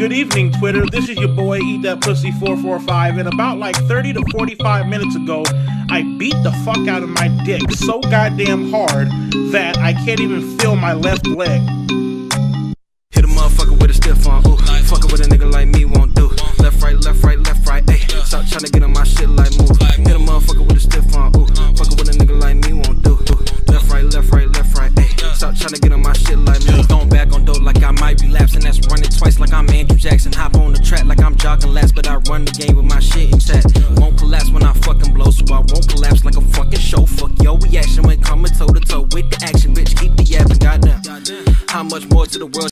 Good evening, Twitter. This is your boy, Eat That Pussy 445. And about like 30 to 45 minutes ago, I beat the fuck out of my dick so goddamn hard that I can't even feel my left leg. Hit a motherfucker with a stiff arm, ooh. Fuckin' with a nigga like me won't do. Left, right, left, right, left, right, ayy. Stop tryna get on my shit like move. Hit a motherfucker with a stiff arm, ooh. Fuckin' with a nigga like me won't do. Left, right, left, right, left, right, ayy. Stop tryna get on my shit like move. Going back on dope like twice like I'm Andrew Jackson. Hop on the track like I'm jogging last, but I run the game with my shit intact. Won't collapse when I fucking blow, so I won't collapse like a fucking show. Fuck your reaction when coming toe to toe with the action, bitch. Keep the yapping, goddamn. How much more to the world?